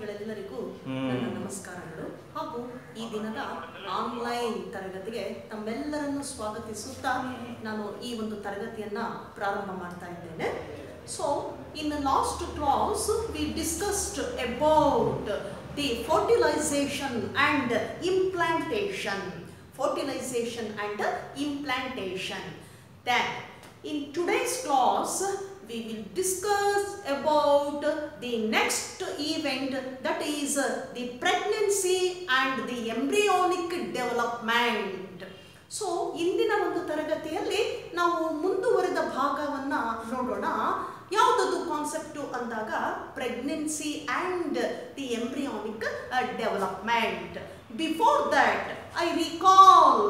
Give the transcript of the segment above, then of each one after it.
ವಿದ್ಯಾರ್ಥಿಗಳೆಲ್ಲರಿಗೂ ನನ್ನ ನಮಸ್ಕಾರಗಳು. ಹಾಗೂ ಈ ದಿನದ ಆನ್ಲೈನ್ ತರಗತಿಗೆ ತಮ್ಮೆಲ್ಲರನ್ನು ಸ್ವಾಗತಿಸುತ್ತಾ ನಾನು ಈ ಒಂದು ತರಗತಿಯನ್ನ ಪ್ರಾರಂಭ ಮಾಡ್ತಾ ಇದ್ದೇನೆ. So in last class we discussed about the fertilization and implantation fertilization and implantation Then in today's class we will discuss about the next event, that is the pregnancy and the embryonic development. So ಇಂದಿನ ಒಂದು ತರಗತಿಯಲ್ಲಿ ನಾವು ಮುಂದುವರೆದ ಭಾಗವನ್ನ ನೋಡೋಣ. ಯಾವುದದು concept ಅಂದಾಗ pregnancy and the embryonic development before that I recall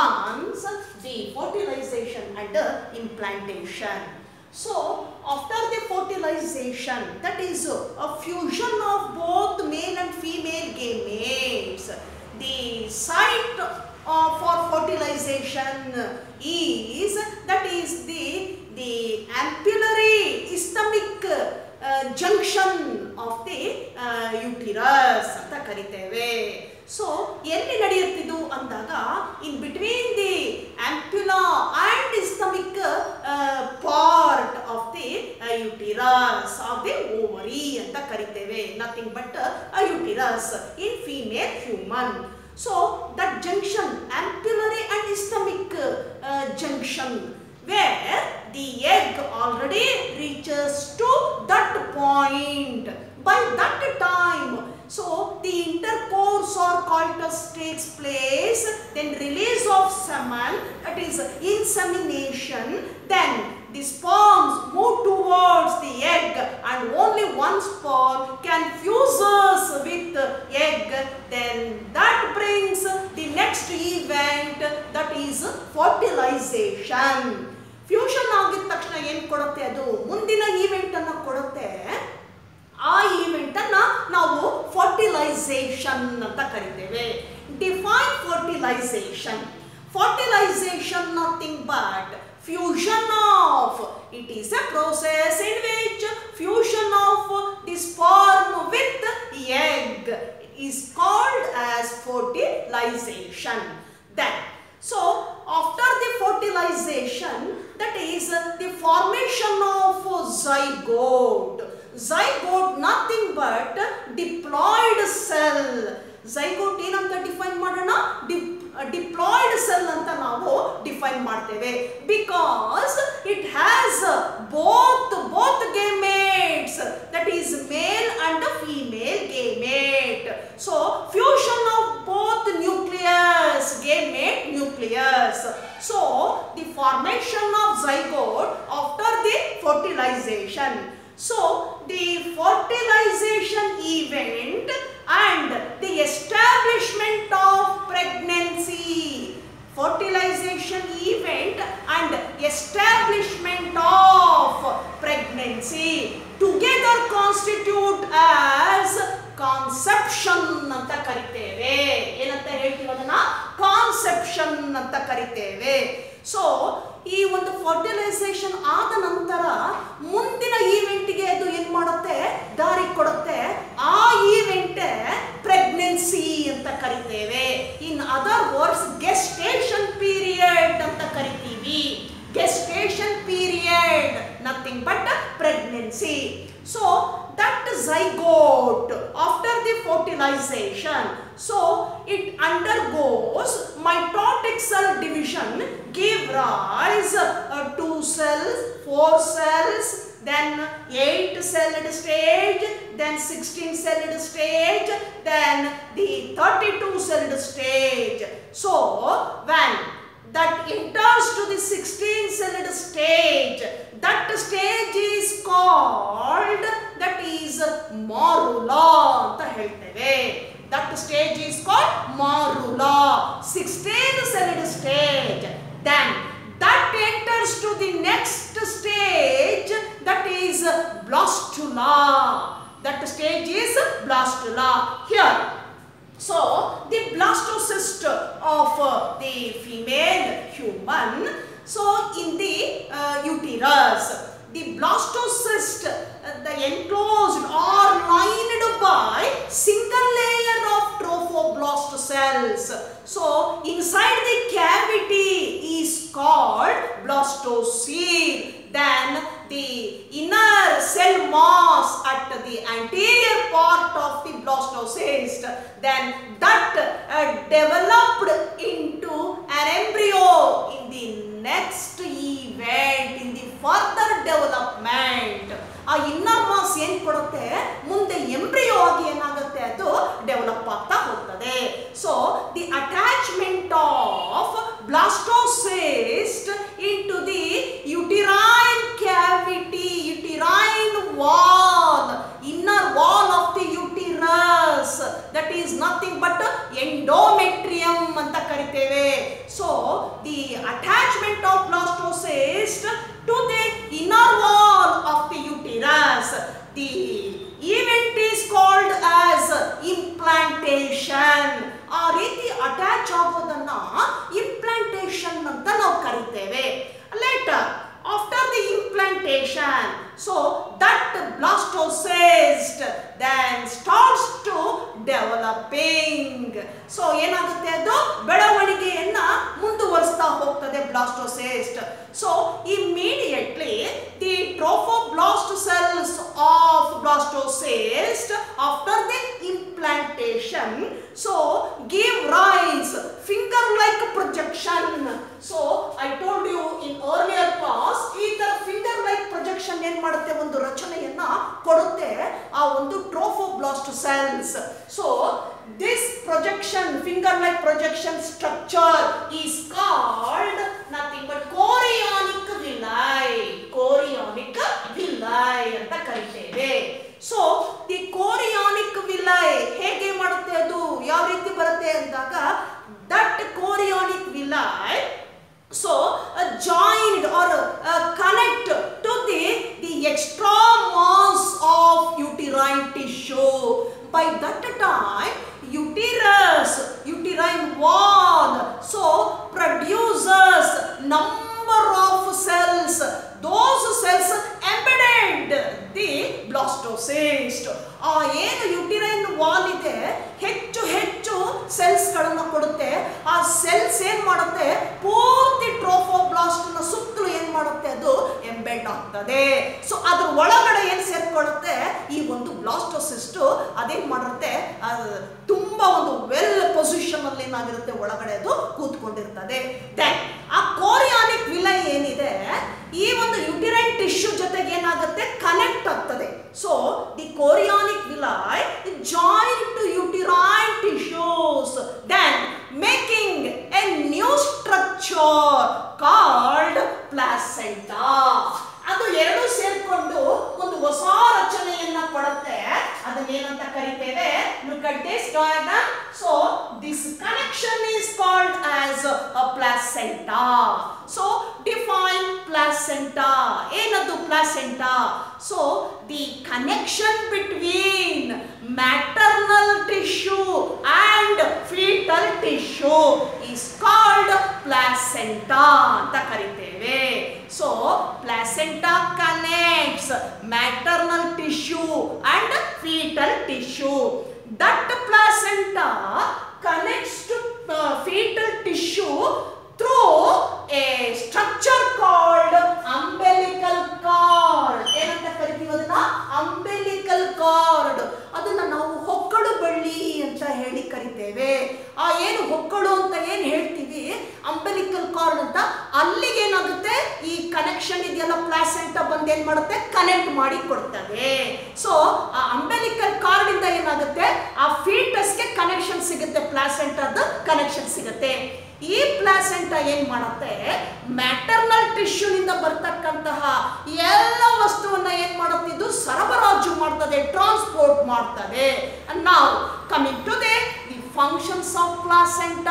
once the fertilization and implantation So, after the fertilization, that is a fusion of both male and female gametes, the site uh, for fertilization is that is the the ampullary isthmic uh, junction of the uh, uterus ಅಂತ ಕರಿತೇವೆ so ಎಲ್ಲಿ ನಡೆಯುತ್ತಿದ್ದು ಅಂದಾಗ in between the ampulla and isthmic part of the uterus of the ovary ಅಂತ ಕರಿತೇವೆ nothing but uterus in female human so that junction ampullary and isthmic junction where the egg already reaches to that point. By that time so the intercourse or coitus takes place then release of semen that is insemination then the sperms move towards the egg and only one sperm can fuses with egg then that brings the next event that is fertilization fusion ಆಗಿದ ತಕ್ಷಣ ಏನು ಕೊಡುತ್ತೆ ಅದು ಮುಂದಿನ event ಅನ್ನ ಕೊಡುತ್ತೆ ಆ event ಅನ್ನ ನಾವು ಫರ್ಟಿಲೈಸೇಷನ್ ಅಂತ ಕರಿತೇವೆ define fertilization fertilization nothing but fusion of it is a process in which fusion of the sperm with egg is called as fertilization. Then, so after the fertilization, that is uh, the formation of zygote. Zygote nothing but diploid cell. zygote ಏನಂತ define ಮಾಡೋಣ diploid cell ಅಂತ ನಾವು define ಮಾಡ್ತೇವೆ because it has both both gametes So that zygote after the fertilization, so it undergoes mitotic cell division give rise uh, two cells, four cells, then 8 celled stage, then 16 celled stage, then the 32 celled stage. So when that enters to the 16 celled stage, that stage is called that is marula ಅಂತ ಹೇಳ್ತೇವೆ that stage is called marula 16 celled stage then that enters to the next stage that is blastula that stage is blastula here So, the blastocyst of uh, the female human, so in the uh, uterus, the blastocyst, uh, the enclosed or lined by single layer of trophoblast cells. So inside the cavity is called blastocele. Then the inner cell wall at the anterior part of the blastocyst, then that uh, developed into an embryo in the next event, in the further development. ಆ inner mass ಏನು ಕೊಡುತ್ತೆ? ಮುಂದೆ embryo ಆಗಿ ಏನಾಗುತ್ತೆ ಅದು develop ಆಗ್ತಾ ಹೋಗ್ತದೆ. So the attachment of blastocyst into the uterine cavity uterine wall inner wall of the uterus that is nothing but endometrium ಅಂತ ಕರಿತೇವೆ. So the attachment of blastocyst to the inner wall first sense. So this projection, finger-like projection structure is called nothing but chorionic villi. Chorionic villi. Tissue ಜೊತೆಗೆ ಏನಾಗುತ್ತೆ? Connect ಆಗ್ತದೆ. So the ಕೋರಿಯಾನಿಕ್ connection ಸಿಗುತ್ತೆ. ಈ placenta ಏನು ಮಾಡುತ್ತೆ? Maternal ಟಿಶ್ಯೂನಿಂದ ಬರ್ತಕ್ಕಂತಹ ಎಲ್ಲ ವಸ್ತುವನ್ನ ಏನು ಮಾಡುತ್ತೆ? ಇದು ಸರಬರಾಜು ಮಾಡ್ತದೆ ಟ್ರಾನ್ಸ್ಪೋರ್ಟ್ ಮಾಡ್ತದೆ. ನಾವು coming to the the functions of placenta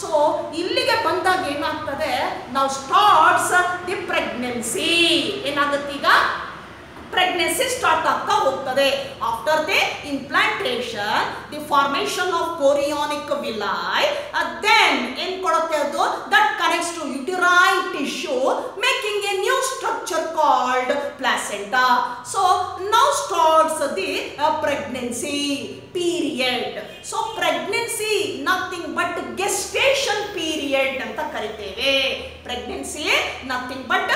so ಇಲ್ಲಿಗೆ ಬಂದಾಗ ಏನಾಗ್ತದೆ? ನಾವು ಸ್ಟಾರ್ಟ್ಸ್ ದಿ ಪ್ರೆಗ್ನೆನ್ಸಿ ಏನಾಗುತ್ತೆ ಪ್ರೆಗ್ನೆನ್ಸಿ ಸ್ಟಾರ್ಟ್ ಆಗ್ತಾ ಹೋಗ್ತದೆ. After the implantation the formation of chorionic villi then ಏನ್ ಕೊಡುತ್ತೆ ಅದು? That connects to uterine tissue making a new structure called placenta so now starts the pregnancy period so pregnancy nothing but gestation period ಅಂತ ಕರಿತೇವೆ. Pregnancy nothing but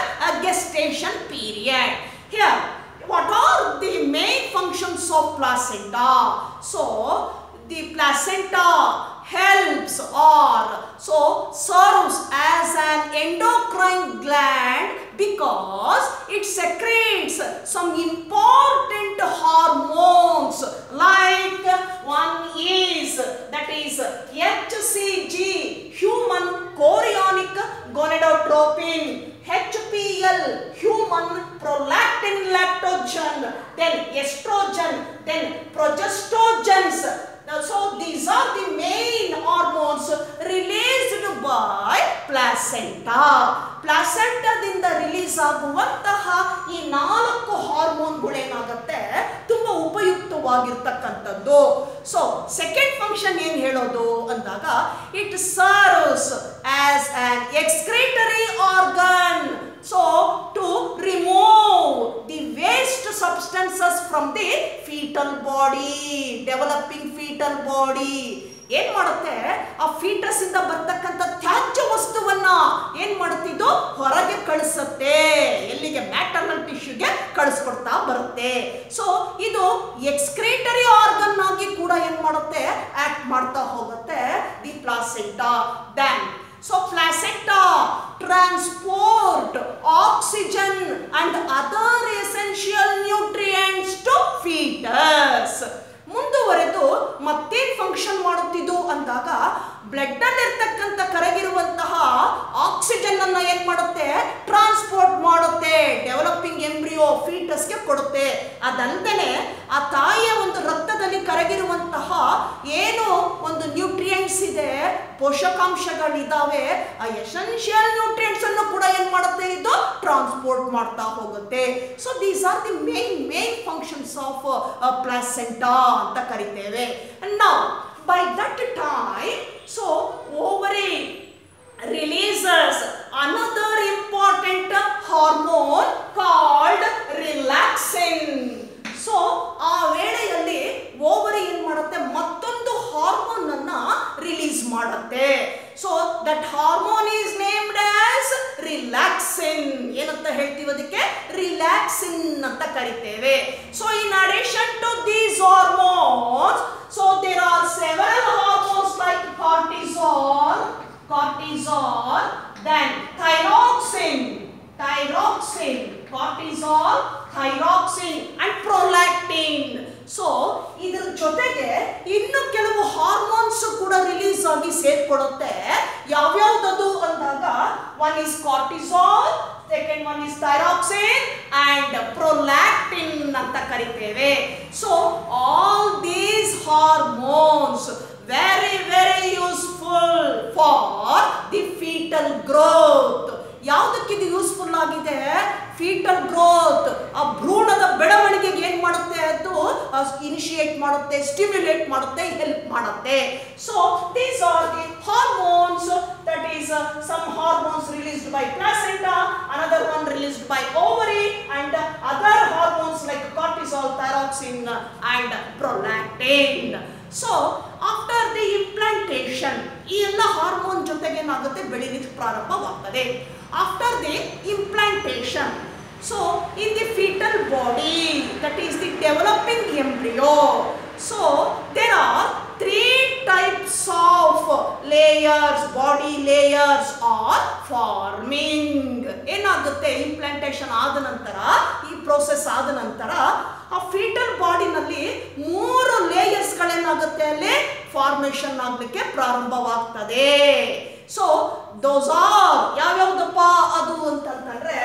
gestation period here what are the main functions of placenta? So the placenta helps or so serves as an endocrine gland because it secretes some important hormones like one is that is HCG human chorionic gonadotropin HPL human prolactin lactogen then estrogen then progestogens Now, so these are the main hormones released by placenta ಪ್ಲಾಸೆಂಟಾದಿಂದ release ಆಗುವಂತಹ ಈ ನಾಲ್ಕು ಹಾರ್ಮೋನ್ಗಳೇನಾಗುತ್ತೆ ತುಂಬಾ ಉಪಯುಕ್ತವಾಗಿರ್ತಕ್ಕಂಥದ್ದು so second function ಏನ್ ಹೇಳೋದು ಅಂದಾಗ it serves as an excretory organ so to remove the waste substances from the fetal body developing fetal body ಏನ್ ಮಾಡುತ್ತೆ? ಆ ಫೀಟಸ್ ಇಂದ ಬರ್ತಕ್ಕಂಥ ತ್ಯಾಜ್ಯ ವಸ್ತುವನ್ನ ಏನ್ ಮಾಡುತ್ತಿದ್ದು ಹೊರಗೆ ಕಳಿಸುತ್ತೆ. ಎಲ್ಲಿಗೆ? ಮ್ಯಾಟರ್ನಲ್ ಟಿಶ್ಯೂಗೆ ಕಳಿಸ್ಕೊಡ್ತಾ ಬರುತ್ತೆ. ಸೊ ಇದು ಎಕ್ಸ್ಕ್ರೇಟರಿ ಆರ್ಗನ್ ಆಗಿ ಕೂಡ ಏನ್ ಮಾಡುತ್ತೆ? ಆಕ್ಟ್ ಮಾಡ್ತಾ ಹೋಗುತ್ತೆ. The placenta bank so placenta transport oxygen and other essential nutrients to fetus ಮುಂದುವರೆದು ಮತ್ತೇನು ಫಂಕ್ಷನ್ ಮಾಡುತ್ತಿದ್ದು ಅಂದಾಗ ಬ್ಲಡ್ ಅಲ್ಲಿ ಇರ್ತಕ್ಕಂಥ ಕರಗಿರುವಂತಹ ಆಕ್ಸಿಜನ್ ಅನ್ನ ಏನ್ ಮಾಡುತ್ತೆ? ಟ್ರಾನ್ಸ್ಪೋರ್ಟ್ ಮಾಡುತ್ತೆ. ಡೆವಲಪಿಂಗ್ ಎಂಬ್ರಿಯೋ ಫೀಟಸ್ಗೆ ಕೊಡುತ್ತೆ. ಅದಲ್ಲದೆ ಆ ತಾಯಿಯ ಒಂದು ರಕ್ತದಲ್ಲಿ ಕರಗಿರುವಂತಹ ಏನು ಒಂದು ಇದೆ ಪೋಷಕಾಂಶಗಳಿದ್ದಾವೆ ಆ ಎಸೆನ್ಷಿಯಲ್ ನ್ಯೂಟ್ರಿಯೆಂಟ್ಸ್ ಅನ್ನು ಕೂಡ ಏನ್ ಮಾಡುತ್ತೆ? ಇದು ಟ್ರಾನ್ಸ್ಪೋರ್ಟ್ ಮಾಡ್ತಾ ಹೋಗುತ್ತೆ. So these are the main main functions of placenta ಅಂತ ಕರಿತೇವೆ. ನಾವು by that time so ovary releases another important hormone called relaxin so ಆ ವೇಳೆಯಲ್ಲಿ ಓವರಿ ಏನ್ ಮಾಡುತ್ತೆ? ಮತ್ತೊಂದು ಹಾರ್ಮೋನ್ ಅನ್ನ ರಿಲೀಸ್ ಮಾಡುತ್ತೆ. So that hormone is named as relaxin ಏನಂತ ಹೇಳ್ತೀವಿ ಅದಕ್ಕೆ? ರಿಲ್ಯಾಕ್ಸಿನ್ ಅಂತ ಕರಿತೇವೆ. So in addition to these hormones so there are several hormones like cortisol cortisol then thyroxine thyroxine, cortisol, thyroxine and prolactin. So ಇದ್ರ ಜೊತೆಗೆ ಇನ್ನು ಕೆಲವು ಹಾರ್ಮೋನ್ಸ್ ಕೂಡ ರಿಲೀಸ್ ಆಗಿ ಸೇರ್ಕೊಡುತ್ತೆ ಯಾವ್ಯಾವ್ದದು ಅಂದಾಗ one is cortisol second one is thyroxine and prolactin ಅಂತ ಕರಿತೇವೆ. So all these hormones very very useful for the fetal growth ಯಾವುದಕ್ಕೆ ಇದು ಯೂಸ್ಫುಲ್ ಆಗಿದೆ? ಫೀಟಲ್ ಗ್ರೋತ್ ಆ ಭ್ರೂಣದ ಬೆಳವಣಿಗೆಗೆ ಏನು ಮಾಡುತ್ತೆ? ಅದು ಇನಿಷಿಯೇಟ್ ಮಾಡುತ್ತೆ ಸ್ಟಿಮ್ಯುಲೇಟ್ ಮಾಡುತ್ತೆ ಹೆಲ್ಪ್ ಮಾಡುತ್ತೆ. So these are the hormones that is some hormones released by placenta another one released by ovary and other hormones like cortisol thyroxine and prolactin. So after the implantation ಈ ಎಲ್ಲ hormone ಜೊತೆಗೆ ಏನಾಗುತ್ತೆ? ಬೆಳಿಲಿಕ್ಕೆ ಪ್ರಾರಂಭವಾಗ್ತದೆ. After the implantation so in the fetal body that is the developing embryo so there are three types of layers body layers are forming ಏನಾಗುತ್ತೆ? Implantation ಆದ ನಂತರ, ಈ process ಆದ ನಂತರ ಆ ಫೀಟಲ್ ಬಾಡಿನಲ್ಲಿ ಮೂರು ಲೇಯರ್ಸ್ಗಳೇನಾಗುತ್ತೆ ಅಲ್ಲಿ? ಫಾರ್ಮೇಶನ್ ಆಗಲಿಕ್ಕೆ ಪ್ರಾರಂಭವಾಗ್ತದೆ. ಸೊ ದೋಸ್ ಆರ್ ಯಾವ್ಯಾವ್ದಪ್ಪ ಅದು ಅಂತಂತಂದ್ರೆ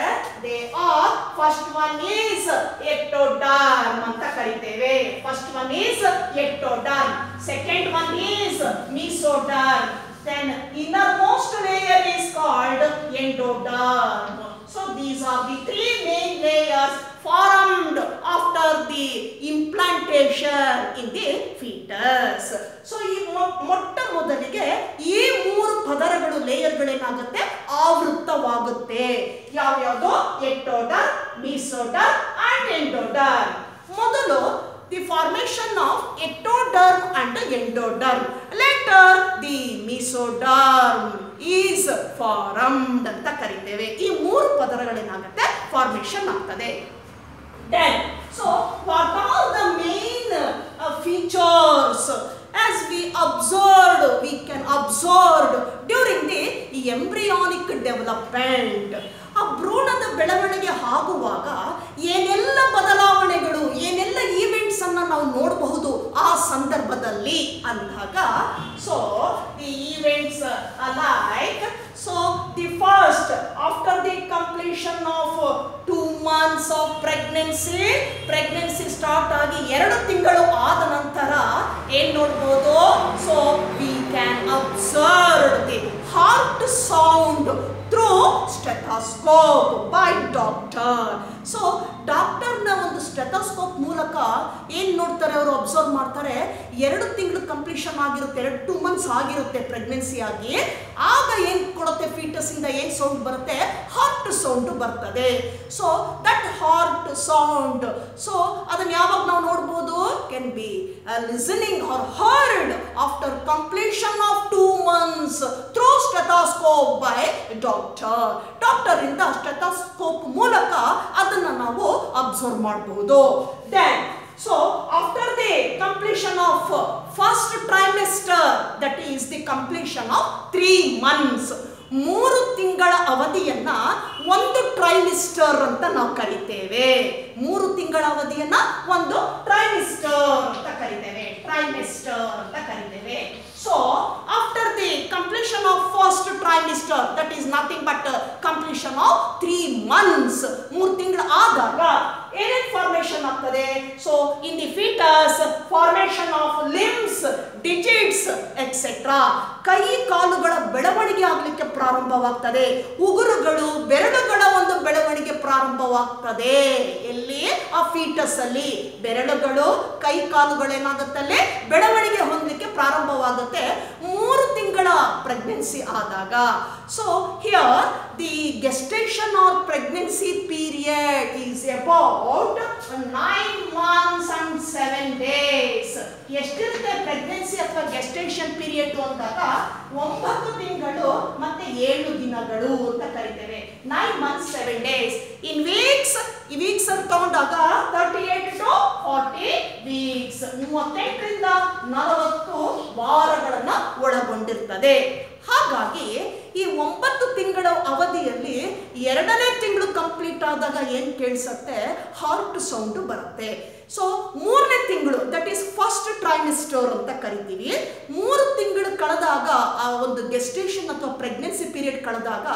they are first one is ectoderm ಅಂತ ಕರಿತೇವೆ. First one is ectoderm second one is mesoderm then innermost layer is called endoderm. So these are the three main layers formed after the implantation in the fetus So ಈ ಮೊಟ್ಟ ಮೊದಲಿಗೆ ಈ ಮೂರು ಪದರಗಳು ಲೇಯರ್ಗಳೇನಾಗುತ್ತೆ ಆವೃತ್ತವಾಗುತ್ತೆ ಯಾವ್ಯಾವುದು ಎಕ್ಟೋಡರ್ ಮೀಸೋಡರ್ and endoderm ಮೊದಲು the formation of ectoderm and endoderm. Later, the mesoderm is formed ಅಂತ ಕರಿತೇವೆ ಈ ಮೂರು ಪದರಗಳೇನಾಗುತ್ತೆ ಫಾರ್ಮೇಶನ್ ಆಗ್ತದೆ Then, so what are the main uh, features as we observed, we can observed during the embryonic development. ಆ ಭ್ರೂಣದ ಬೆಳವಣಿಗೆ ಆಗುವಾಗ ಏನೆಲ್ಲ ಬದಲಾವಣೆಗಳು ಏನೆಲ್ಲ ಈವೆಂಟ್ಸ್ ಅನ್ನ ನಾವು ನೋಡಬಹುದು ಆ ಸಂದರ್ಭದಲ್ಲಿ ಅಂದಾಗ so the events like so the first after the completion of two months of pregnancy pregnancy start ಆಗಿ ಎರಡು ತಿಂಗಳು ಆದ ನಂತರ ಏನ್ ನೋಡ್ಬೋದು? So we can observe the heart sound through stethoscope by doctor so ಡಾಕ್ಟರ್ನ ಒಂದು ಸ್ಟೆಥೋಸ್ಕೋಪ್ ಮೂಲಕ ಏನು ನೋಡ್ತಾರೆ ಅವರು? ಅಬ್ಸರ್ವ್ ಮಾಡ್ತಾರೆ. ಎರಡು ತಿಂಗಳು ಕಂಪ್ಲೀಷನ್ ಆಗಿರುತ್ತೆ, ಎರಡು ಟೂ ಮಂತ್ಸ್ ಆಗಿರುತ್ತೆ ಪ್ರೆಗ್ನೆನ್ಸಿ ಆಗಿ. ಆಗ ಏನು ಕೊಡುತ್ತೆ ಫೀಟಸ್ ಇಂದ? ಏನು ಸೌಂಡ್ ಬರುತ್ತೆ? ಹಾರ್ಟ್ ಸೌಂಡ್ ಬರ್ತದೆ. So that heart sound so ಅದನ್ನು ಯಾವಾಗ ನಾವು ನೋಡ್ಬೋದು? Can be listening or heard after completion of two months through stethoscope by doctor doctor ಇಂದ ಸ್ಟೆಥೋಸ್ಕೋಪ್ ಮೂಲಕ ಅದನ್ನ ನಾವು ಅಬ್ಸರ್ವ್ ಮಾಡಬಹುದು. Then so after the completion of first trimester that is the completion of three months ಮೂರು ತಿಂಗಳ ಅವಧಿಯನ್ನ ಒಂದು trimester ಅಂತ ನಾವು ಕರಿತೇವೆ. ಮೂರು ತಿಂಗಳ ಅವಧಿಯನ್ನ ಒಂದು ಟ್ರೈಮಿಸ್ಟರ್ ಅಂತ ಕರಿತೇವೆ. ಟ್ರೈಮಿಸ್ಟರ್ ಅಂತ ಕರಿತೇವೆ. So after the completion of first trimester that is nothing but completion of three months ಮೂರು ತಿಂಗಳು ಆದಾಗ ಏನೇನ್ ಫಾರ್ಮೇಶನ್ ಆಗ್ತದೆ? So in the fetus formation of limbs digits etcetera ಕೈ ಕಾಲುಗಳ ಬೆಳವಣಿಗೆ ಆಗಲಿಕ್ಕೆ ಪ್ರಾರಂಭವಾಗ್ತದೆ. ಉಗುರುಗಳು, ಬೆರಳುಗಳ ಒಂದು ಬೆಳವಣಿಗೆ ಪ್ರಾರಂಭವಾಗ್ತದೆ. ಎಲ್ಲಿ? ಆ ಫೀಟಸ್ ಅಲ್ಲಿ. ಬೆರಳುಗಳು, ಕೈ ಕಾಲುಗಳೇನಾಗುತ್ತಲ್ಲೇ? ಬೆಳವಣಿಗೆ ಹೊಂದಲಿಕ್ಕೆ ಪ್ರಾರಂಭವಾಗುತ್ತೆ. ಮೂರು ತಿಂಗಳ ಪ್ರೆಗ್ನೆನ್ಸಿ ಆದಾಗ. So here the gestation or pregnancy period is about nine months and seven days ಎಷ್ಟಿರುತ್ತೆ ಪ್ರೆಗ್ನೆನ್ಸಿ ಅಥವಾ ಗೆಸ್ಟೇಷನ್ ಪೀರಿಯಡ್ ಅಂದಾಗ ಒಂಬತ್ತು ತಿಂಗಳು ಮತ್ತೆ ಏಳು ದಿನಗಳು ಅಂತ ಕರಿತೇವೆ. Nine month seven days in weeks ಈ ವೀಕ್ಸ್ ಅಂತ ತಗೊಂಡಾಗ thirty eight to forty weeks ಮೂವತ್ತೆಂಟರಿಂದ ನಲವತ್ತು ವಾರಗಳನ್ನ ಒಳಗೊಂಡಿರ್ತದೆ. ಹಾಗಾಗಿ ಈ ಒಂಬತ್ತು ತಿಂಗಳ ಅವಧಿಯಲ್ಲಿ ಎರಡನೇ ತಿಂಗಳು ಕಂಪ್ಲೀಟ್ ಆದಾಗ ಏನು ಕೇಳಿಸತ್ತೆ? ಹಾರ್ಟ್ ಸೌಂಡ್ ಬರುತ್ತೆ. ಸೊ ಮೂರನೇ ತಿಂಗಳು ದಟ್ ಈಸ್ ಫಸ್ಟ್ ಟ್ರೈಮಿಸ್ಟರ್ ಅಂತ ಕರಿತೀವಿ. ಮೂರು ತಿಂಗಳು ಕಳೆದಾಗ, ಆ ಒಂದು ಗೆಸ್ಟೇಷನ್ ಅಥವಾ ಪ್ರೆಗ್ನೆನ್ಸಿ ಪೀರಿಯಡ್ ಕಳೆದಾಗ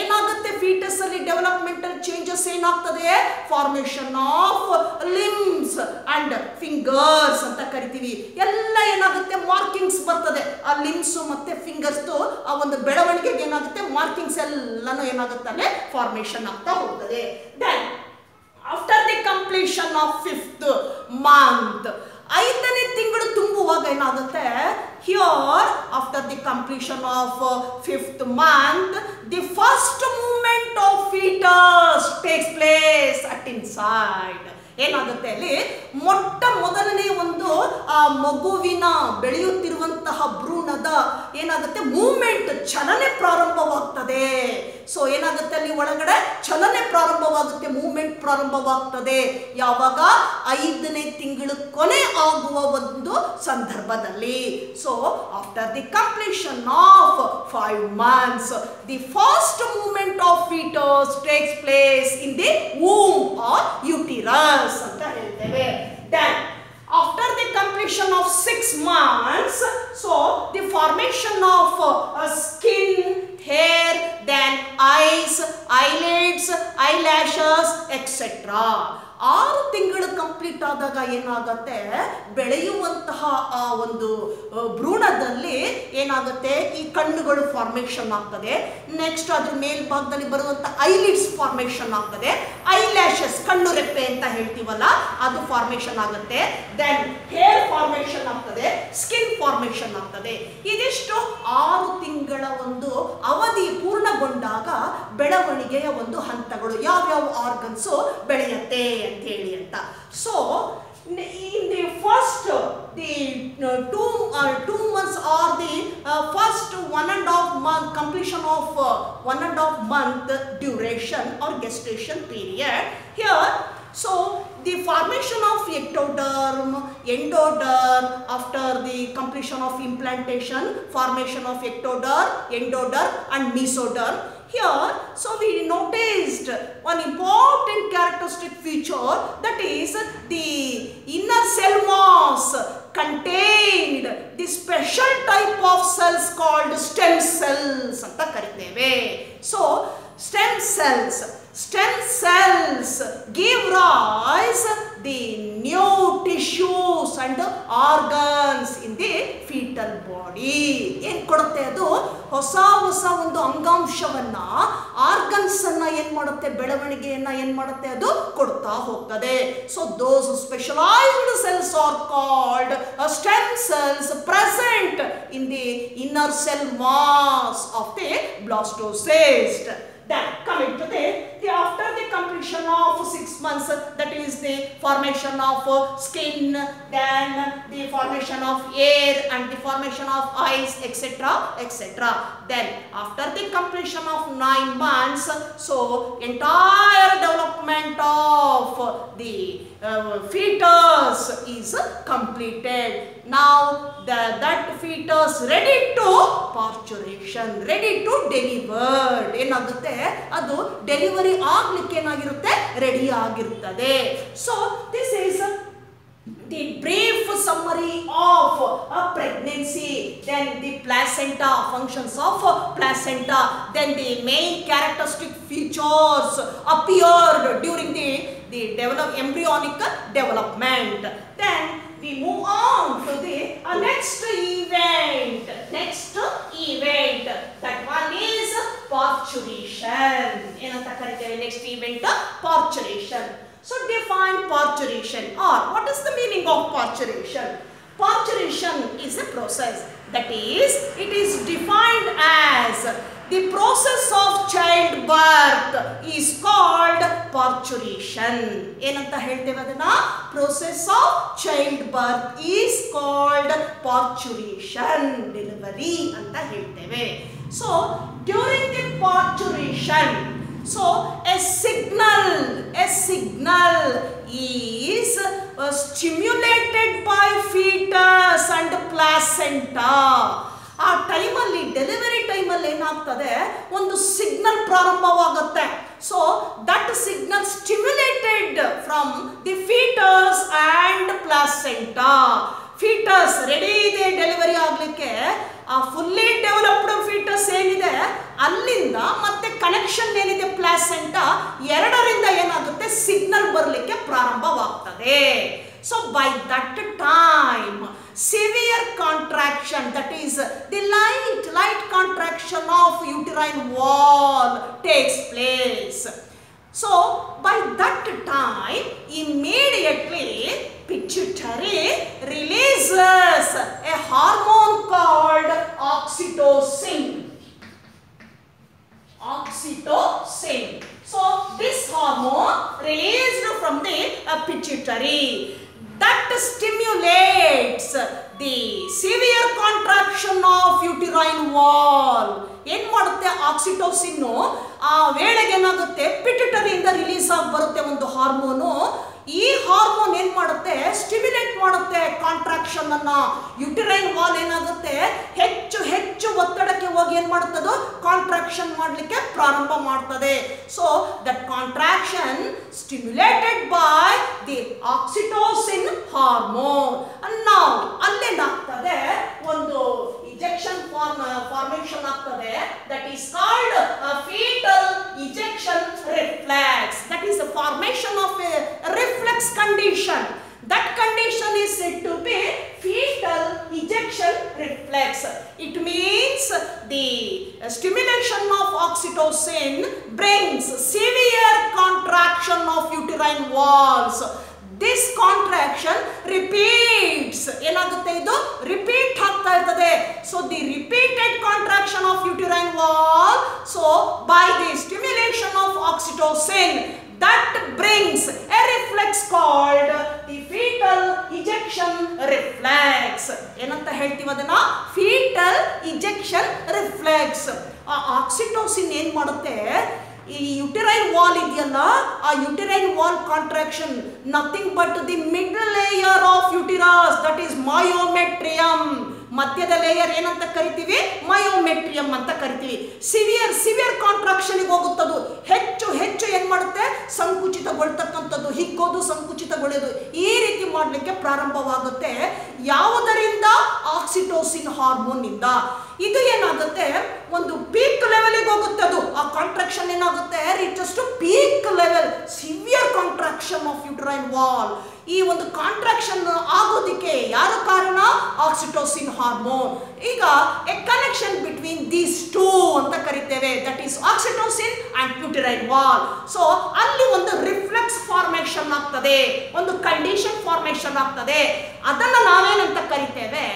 ಏನಾಗುತ್ತೆ? ಫೀಟಸ್ ಅಲ್ಲಿ ಡೆವಲಪ್ಮೆಂಟಲ್ ಚೇಂಜಸ್ ಏನಾಗ್ತದೆ? Formation of limbs and fingers ಅಂತ ಕರಿತೀವಿ. ಎಲ್ಲ ಏನಾಗುತ್ತೆ? ಮಾರ್ಕಿಂಗ್ಸ್ ಬರ್ತದೆ. ಆ ಲಿಮ್ಸ್ ಮತ್ತೆ ಫಿಂಗರ್ಸ್ ಆ ಒಂದು ಬೆಳವಣಿಗೆಗೆ ಏನಾಗುತ್ತೆ? ಮಾರ್ಕಿಂಗ್ಸ್ ಎಲ್ಲಾನು ಏನಾಗುತ್ತೆ ಫಾರ್ಮೇಷನ್ ಆಗ್ತಾ ಹೋಗ್ತದೆ. Then after the completion of fifth month ಐದನೇ ತಿಂಗಳು ತುಂಬುವಾಗ ಏನಾಗುತ್ತೆ? Here after the completion of fifth month the first moment of fetus takes place at inside ಏನಾಗುತ್ತೆ ಅಲ್ಲಿ? ಮೊಟ್ಟ ಮೊದಲನೇ ಒಂದು, ಆ, ಮಗುವಿನ ಬೆಳೆಯುತ್ತಿರುವಂತಹ ಭ್ರೂಣದ ಏನಾಗುತ್ತೆ? ಮೂಮೆಂಟ್ ಚಲನೆ ಪ್ರಾರಂಭವಾಗ್ತದೆ. ಸೊ ಏನಾಗುತ್ತೆ? ಅಲ್ಲಿ ಒಳಗಡೆ ಚಲನೆ ಪ್ರಾರಂಭವಾಗುತ್ತೆ ಮೂವ್ಮೆಂಟ್ ಪ್ರಾರಂಭವಾಗ್ತದೆ. ಯಾವಾಗ? ಐದನೇ ತಿಂಗಳು ಕೊನೆ ಆಗುವ ಒಂದು ಸಂದರ್ಭದಲ್ಲಿ. So after the completion of five months the first movement of fetus takes place in the womb or uterus ಅಂತ ಹೇಳ್ತೇವೆ. Then after the completion of six months so the formation of uh, skin hair then eyes, eyelids, eyelashes etc ಆರು ತಿಂಗಳು complete ಆದಾಗ ಏನಾಗುತ್ತೆ? ಬೆಳೆಯುವಂತಹ ಆ ಒಂದು ಭ್ರೂಣದಲ್ಲಿ ಏನಾಗುತ್ತೆ? ಈ ಕಣ್ಣುಗಳು ಫಾರ್ಮೇಷನ್ ಆಗ್ತದೆ. ನೆಕ್ಸ್ಟ್ ಅದ್ರ ಮೇಲ್ಭಾಗದಲ್ಲಿ ಬರುವಂತ ಐಲಿಡ್ಸ್ ಫಾರ್ಮೇಷನ್ ಆಗ್ತದೆ. ಐ ಲ್ಯಾಶಸ್ ಕಣ್ಣು ರೆಪ್ಪೆ ಅಂತ ಹೇಳ್ತೀವಲ್ಲ, ಅದು ಫಾರ್ಮೇಷನ್ ಆಗುತ್ತೆ. ದೆನ್ ಹೇರ್ ಫಾರ್ಮೇಷನ್ ಆಗ್ತದೆ. ಒಳಗೊಂಡಾಗ ಬೆಳವಣಿಗೆಯ ಒಂದು ಹಂತಗಳು, ಯಾವ್ಯಾವ ಆರ್ಗನ್ಸು ಬೆಳೆಯುತ್ತೆ ಅಂತ. ಹೇಳಿ ಅಂತ so in the first the two two months or the first one and half month completion of one and half month duration or gestation period here So the formation of ectoderm, endoderm after the completion of implantation, formation of ectoderm, endoderm and mesoderm. Here, so we noticed one important characteristic feature that is the inner cell mass contained the special type of cells called stem cells. So, stem cells stem cells give rise the new tissues and organs in the fetal body. ಏನ್ ಕೊಡುತ್ತೆ ಅದು? ಹೊಸ ಹೊಸ ಒಂದು ಅಂಗಾಂಶವನ್ನ organs ಅನ್ನ ಏನ್ ಮಾಡುತ್ತೆ? ಬೆಳವಣಿಗೆಯನ್ನ ಏನ್ ಮಾಡುತ್ತೆ ಅದು? ಕೊಡ್ತಾ ಹೋಗ್ತದೆ. So those specialized cells are called stem cells present in the inner cell mass of the blastocyst Then coming to the, the after the completion of six months, that is the formation of skin, then the formation of hair and the formation of eyes, etc., etc. Then after the completion of nine months, so entire development of the uh, fetus is completed. Now the, that fetus ready to parturition, ready to delivered. ಏನಾಗುತ್ತೆ ಅದು delivery ಆಗ್ಲಿಕ್ಕೆ ಏನಾಗಿರುತ್ತೆ ready ಆಗಿರುತ್ತದೆ so this is the brief summary of a pregnancy then the placenta functions of placenta then the main characteristic features appeared during the the develop embryonic development then We move on to the uh, next event. Next event. That one is perturbation. Next event, perturbation. So define perturbation or what is the meaning of perturbation? Perturbation is a process that is, it is defined as the process of childbirth is called parturition. ಏನಂತ ಹೇಳ್ತೇವೆ ಅದನ್ನ process of childbirth is called parturition. Delivery ಅಂತ ಹೇಳ್ತೇವೆ. So during the parturition so a signal, a signal is uh, stimulated by fetus and placenta. ಏನಾಗ್ತದೆ? ಒಂದು signal ಪ್ರಾರಂಭವಾಗುತ್ತೆ. So that signal stimulated from the fetus and placenta fetus ready ಇದೆ delivery ಆಗಲಿಕ್ಕೆ. ಆ fully developed ಫೀಟರ್ಸ್ ಏನಿದೆ? ಅಲ್ಲಿಂದ ಮತ್ತೆ connection ಏನಿದೆ? Placenta ಎರಡರಿಂದ ಏನಾಗುತ್ತೆ? ಸಿಗ್ನಲ್ ಬರಲಿಕ್ಕೆ ಪ್ರಾರಂಭವಾಗ್ತದೆ. So by that time severe contraction that is the light, light contraction of uterine wall takes place. So, by that time, immediately pituitary releases a hormone called oxytocin. Oxytocin. So, this hormone released from the uh, pituitary that stimulates the severe contraction of uterine wall ಏನ್ ಮಾಡುತ್ತೆ? Oxytocin ಆ, ವೇಳೆಗೆ ಏನಾಗುತ್ತೆ? ಪಿಟಿಟರಿಯಿಂದ release ಆಗಿ ಬರುತ್ತೆ ಒಂದು hormone ಈ hormone ಏನ್ ಮಾಡುತ್ತೆ? ಸ್ಟಿಮ್ಯುಲೇಟ್ ಮಾಡುತ್ತೆ ಕಾಂಟ್ರಾಕ್ಷನ್ ಅನ್ನ. ಯುಟಿರೈನ್ ವಾಲ್ ಏನಾಗುತ್ತೆ? ಹೆಚ್ಚು ಹೆಚ್ಚು ಒತ್ತಡಕ್ಕೆ ಹೋಗಿ ಏನ್ ಮಾಡುತ್ತದು ಕಾಂಟ್ರಾಕ್ಷನ್ ಮಾಡಲಿಕ್ಕೆ ಪ್ರಾರಂಭ ಮಾಡ್ತದೆ. So that contraction stimulated by the oxytocin hormone ನಾವು ಅಲ್ಲೇನಾಗ್ತದೆ? ಒಂದು ಇಜೆಕ್ಷನ್ ಫಾರ್ಮ್ ಫಾರ್ಮೇಷನ್ ಆಗ್ತದೆ that is called foetal ejection reflex that is the formation of a reflex condition that condition is said to be fetal ejection reflex it means the stimulation of oxytocin brings severe contraction of uterine walls this contraction repeats ಏನಾಗುತ್ತೆ ಇದು? Repeat ಆಗ್ತಾ ಇರ್ತದೆ. So the repeated contraction of uterine wall so by the stimulation of oxytocin that brings a reflex called the fetal ejection reflex ಏನಂತ ಹೇಳ್ತೀವಿ ಅದನ್ನ? Fetal ejection reflex ಆ oxytocin ಏನ್ ಮಾಡುತ್ತೆ? ಈ ಯುಟಿರೈನ್ ವಾಲ್ ಇದೆಯಲ್ಲ, ಆ uterine wall contraction nothing but the middle layer of uterus that is myometrium ಮಧ್ಯದ ಲೇಯರ್ ಏನಂತ ಕರಿತೀವಿ? ಮಯೋಮೆಟ್ರಿಯಂ ಅಂತ ಕರಿತೀವಿ. ಸಿವಿಯರ್ ಸಿವಿಯರ್ ಕಾಂಟ್ರಾಕ್ಷನ್ಗೆ ಹೋಗುತ್ತದು. ಹೆಚ್ಚು ಹೆಚ್ಚು ಏನ್ ಮಾಡುತ್ತೆ? ಸಂಕುಚಿತಗೊಳ್ತಕ್ಕಂಥದ್ದು, ಹಿಗ್ಗೋದು, ಸಂಕುಚಿತಗೊಳ್ಳೋದು. ಈ ರೀತಿ ಮಾಡಲಿಕ್ಕೆ ಪ್ರಾರಂಭವಾಗುತ್ತೆ. ಯಾವುದರಿಂದ? ಆಕ್ಸಿಟೋಸಿನ್ ಹಾರ್ಮೋನ್ ಇಂದ ಇದು ಏನಾಗುತ್ತೆ? ಒಂದು ಪೀಕ್ ಲೆವೆಲ್ಗೆ ಹೋಗುತ್ತೆ ಅದು. ಆ ಕಾಂಟ್ರಾಕ್ಷನ್ ಏನಾಗುತ್ತೆ? Reaches to peak level severe contraction of uterine wall ಈ ಒಂದು ಕಾಂಟ್ರಾಕ್ಷನ್ ಆಕ್ಸಿಟೋಸಿನ್ ಹಾರ್ಮೋನ್ ಈಗ a connection between these two ಅಂತ ಕರಿತೇವೆ. That is oxytocin and uterine wall so ಅಲ್ಲಿ ಒಂದು ರಿಫ್ಲೆಕ್ಸ್ ಫಾರ್ಮೇಶನ್ ಆಗ್ತದೆ. ಒಂದು ಕಂಡೀಷನ್ ಫಾರ್ಮೇಶನ್ ಆಗ್ತದೆ. ಅದನ್ನ ನಾವೇನಂತ ಕರಿತೇವೆ?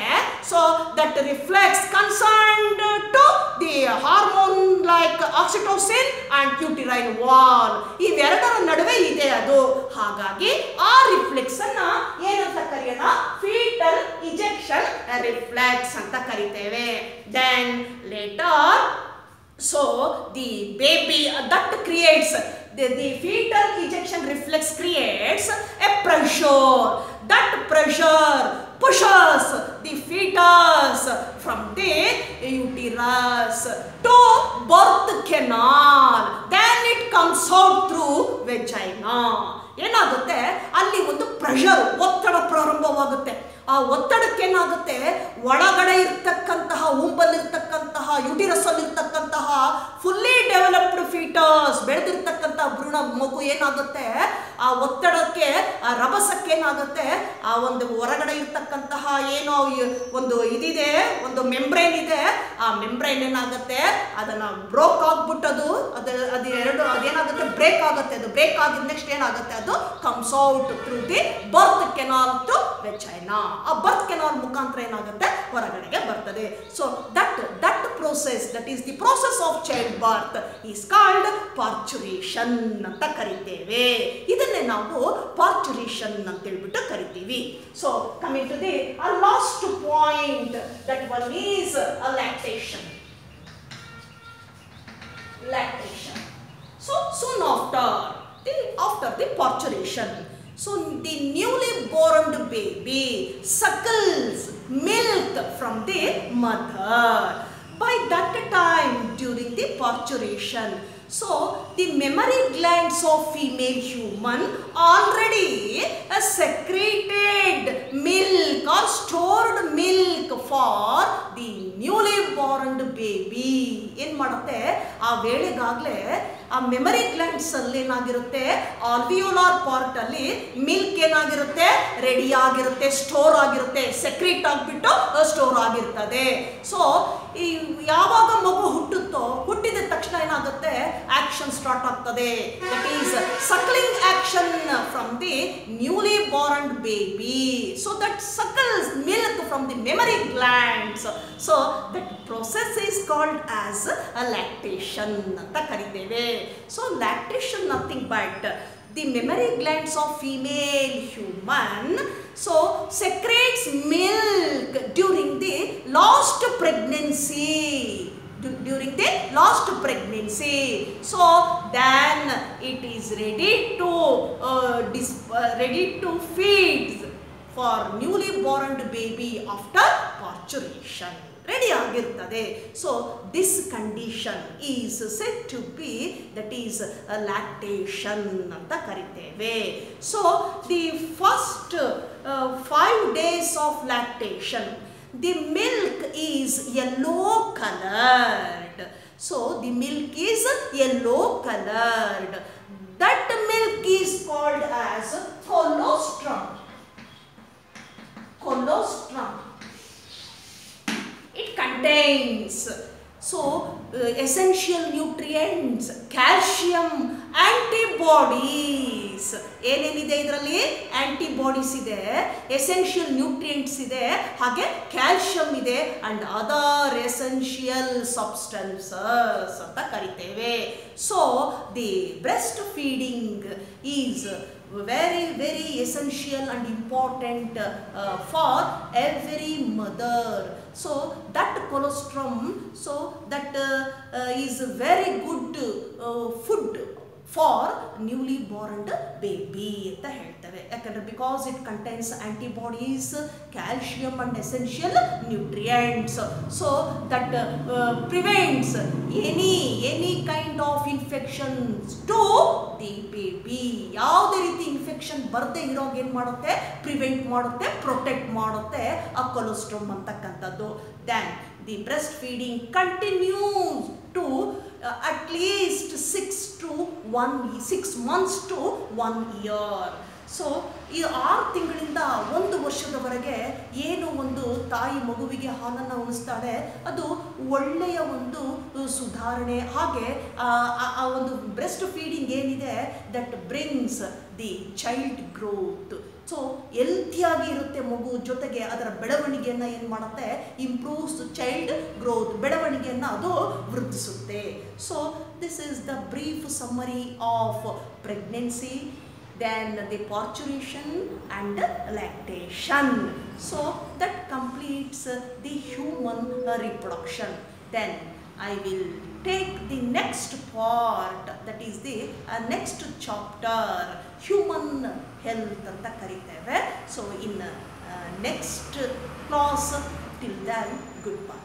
So that reflex concerned to the hormone like oxytocin and uterine wall ಇವೆರಡರ ನಡುವೆ ಇದೆ ಅದು. ಹಾಗಾಗಿ ಆ ರಿಫ್ಲೆಕ್ಸ್ ಅನ್ನ ಏನಂತ ಕರೆಯೋಣ? ಫೀಟಲ್ ಇಜೆಕ್ಷನ್ ರಿಫ್ಲೆಕ್ಸ್ ಅಂತ ಕರಿತೇವೆ. Then later so the baby that creates the, the fetal ejection reflex creates a pressure that pressure pushes the fetus from the uterus to birth canal then it comes out through vagina ಏನಾಗುತ್ತೆ ಅಲ್ಲಿ ಒಂದು pressure ಒತ್ತಡ ಪ್ರಾರಂಭವಾಗುತ್ತೆ ಆ ಒತ್ತಡಕ್ಕೆ ಏನಾಗುತ್ತೆ? ಒಳಗಡೆ ಇರ್ತಕ್ಕಂತಹ, ಉಂಬಲ್ಲಿರ್ತಕ್ಕಂತಹ ಯುಟಿರಸ್ ಅಲ್ಲಿರ್ತಕ್ಕಂತಹ ಫುಲ್ಲಿ ಡೆವಲಪ್ಡ್ ಫೀಟರ್ಸ್ ಬೆಳೆದಿರ್ತಕ್ಕಂತಹ ಭ್ರೂಣ ಮಗು ಏನಾಗುತ್ತೆ? ಆ ಒತ್ತಡಕ್ಕೆ, ಆ ರಭಸಕ್ಕೆ ಏನಾಗುತ್ತೆ ಆ ಒಂದು ಹೊರಗಡೆ ಇರ್ತಕ್ಕಂತಹ ಏನೋ ಒಂದು ಇದಿದೆ, ಒಂದು ಮೆಂಬ್ರೇನ್ ಇದೆ. ಆ ಮೆಂಬ್ರೇನ್ ಏನಾಗುತ್ತೆ? ಅದನ್ನ ಬ್ರೋಕ್ ಆಗ್ಬಿಟ್ಟದು. ಅದು ಅದು ಎರಡು, ಅದೇನಾಗುತ್ತೆ? ಬ್ರೇಕ್ ಆಗುತ್ತೆ. ಅದು ಬ್ರೇಕ್ ಆಗಿದ ನೆಕ್ಸ್ಟ್ ಏನಾಗುತ್ತೆ? ಅದು comes out through the birth canal to vagina ಆ ಬರ್ತ್ ಕೆನಾಲ್ ಮುಖಾಂತರ ಏನಾಗುತ್ತೆ? ಹೊರಗಡೆಗೆ ಬರ್ತದೆ. So that that process that is the process of child birth is called parturition ಅಂತ ಕರಿತೇವೆ. ಇದನ್ನೇ ನಾವು ಪಾರ್ಚುರೇಷನ್ ಅಂತ ಹೇಳ್ಬಿಟ್ಟು ಕರಿತೀವಿ so coming to the ah last point that one is a lactation lactation. So soon after the after the parturition, so the newly born baby suckles milk from the mother. By that time during the parturition, so the mammary glands of female human already uh, secreted milk or stored milk for the newly born baby. ಏನ್ ಮಾಡುತ್ತೆ? ಆ ವೇಳೆಗಾಗ್ಲೇ ಆ memory glands ಅಲ್ಲಿ ಏನಾಗಿರುತ್ತೆ? Alveolar part ಅಲ್ಲಿ milk ಏನಾಗಿರುತ್ತೆ? Ready ಆಗಿರುತ್ತೆ store ಆಗಿರುತ್ತೆ ಸೆಕ್ರೆಟ್ ಆಗಿಬಿಟ್ಟು ಸ್ಟೋರ್ ಆಗಿರ್ತದೆ. ಸೊ ಈ ಯಾವಾಗ ಮಗು ಹುಟ್ಟುತ್ತೋ, ಹುಟ್ಟಿದ ತಕ್ಷಣ ಏನಾಗುತ್ತೆ? ಆಕ್ಷನ್ ಸ್ಟಾರ್ಟ್ ಆಗ್ತದೆ. That is suckling action from the newly born baby so that suckles milk from the mammary glands so that process is called as uh lactation ಅಂತ ಕರಿತೇವೆ. So lactation nothing but the mammary glands of female human so secretes milk during the last pregnancy. During the last pregnancy. So then it is ready to uh, uh, ready to feed for newly born baby after parturition ready ಆಗಿರ್ತದೆ so this condition is set to be that is lactation ಅಂತ ಕರಿತೇವೆ. So the first five days of lactation the milk is yellow coloured so the milk is yellow coloured that milk is called as colostrum colostrum it contains so essential nutrients calcium antibodies ಏನೇನಿದೆ ಇದರಲ್ಲಿ? Antibodies ಇದೆ essential nutrients ಇದೆ, ಹಾಗೆ calcium ಇದೆ and other essential substances ಅಂತ ಕರಿತೇವೆ. So the breast feeding is very very essential and important for every mother so that colostrum so that uh, uh, is very good uh, food for newly born baby ಅಂತ ಹೇಳ್ತೇವೆ. ಯಾಕಂದರೆ because it contains antibodies calcium and essential nutrients so that prevents any any kind of infections to the baby ಯಾವುದೇ ರೀತಿ infection ಬರದೇ ಇರೋಗೆ ಏನು ಮಾಡುತ್ತೆ? Prevent ಮಾಡುತ್ತೆ protect ಮಾಡುತ್ತೆ ಆ ಕೊಲೆಸ್ಟ್ರೋಮ್ ಅಂತಕ್ಕಂಥದ್ದು. Then the breast feeding continues to at least six to one six months to one year so ಈ ಆರು ತಿಂಗಳಿಂದ ಒಂದು ವರ್ಷದವರೆಗೆ ಏನು ಒಂದು ತಾಯಿ ಮಗುವಿಗೆ ಹಾಲನ್ನು ಉಣಿಸ್ತಾಳೆ, ಅದು ಒಳ್ಳೆಯ ಒಂದು ಸುಧಾರಣೆ. ಹಾಗೆ, ಆ ಒಂದು ಬ್ರೆಸ್ಟ್ ಫೀಡಿಂಗ್ ಏನಿದೆ that brings the child growth so ಎಲ್ತಿಯಾಗಿ ಇರುತ್ತೆ ಮಗು ಜೊತೆಗೆ ಅದರ ಬೆಳವಣಿಗೆಯನ್ನು ಏನು ಮಾಡುತ್ತೆ ಇಂಪ್ರೂವ್ಸ್ ಚೈಲ್ಡ್ ಗ್ರೋತ್ ಬೆಳವಣಿಗೆಯನ್ನು ಅದು ವೃದ್ಧಿಸುತ್ತೆ so this is the brief summary of pregnancy then the parturition and lactation so that completes uh, the human uh, reproduction then i will take the next part that is the human health ಅಂತ ಕರಿತೇವೆ. So in next class till then goodbye